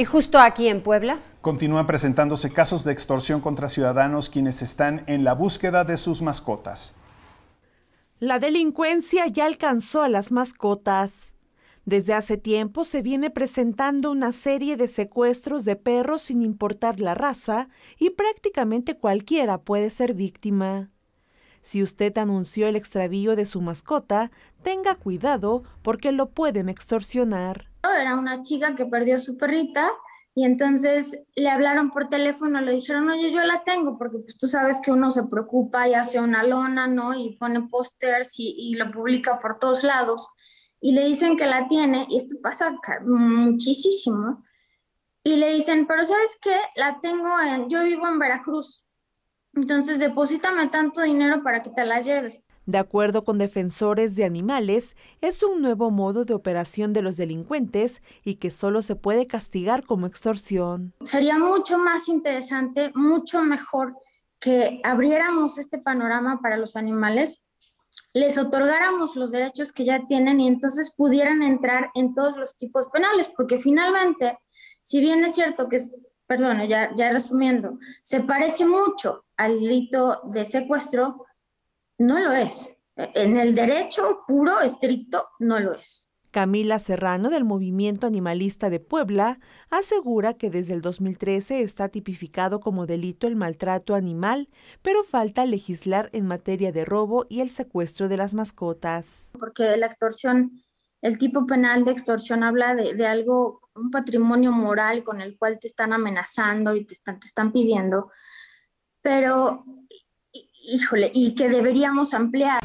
¿Y justo aquí en Puebla? Continúan presentándose casos de extorsión contra ciudadanos quienes están en la búsqueda de sus mascotas. La delincuencia ya alcanzó a las mascotas. Desde hace tiempo se viene presentando una serie de secuestros de perros sin importar la raza y prácticamente cualquiera puede ser víctima. Si usted anunció el extravío de su mascota, tenga cuidado porque lo pueden extorsionar. Era una chica que perdió a su perrita y entonces le hablaron por teléfono, le dijeron, oye, yo la tengo, porque pues tú sabes que uno se preocupa y hace una lona, ¿no? Y pone pósters y, y lo publica por todos lados. Y le dicen que la tiene, y esto pasa muchísimo. Y le dicen, pero ¿sabes qué? La tengo en, yo vivo en Veracruz, entonces deposítame tanto dinero para que te la lleve. De acuerdo con defensores de animales, es un nuevo modo de operación de los delincuentes y que solo se puede castigar como extorsión. Sería mucho más interesante, mucho mejor que abriéramos este panorama para los animales, les otorgáramos los derechos que ya tienen y entonces pudieran entrar en todos los tipos penales, porque finalmente, si bien es cierto que perdón, ya, ya resumiendo, se parece mucho al delito de secuestro, no lo es. En el derecho puro, estricto, no lo es. Camila Serrano del Movimiento Animalista de Puebla asegura que desde el 2013 está tipificado como delito el maltrato animal, pero falta legislar en materia de robo y el secuestro de las mascotas. Porque la extorsión, el tipo penal de extorsión habla de, de algo un patrimonio moral con el cual te están amenazando y te están, te están pidiendo, pero, híjole, y que deberíamos ampliar.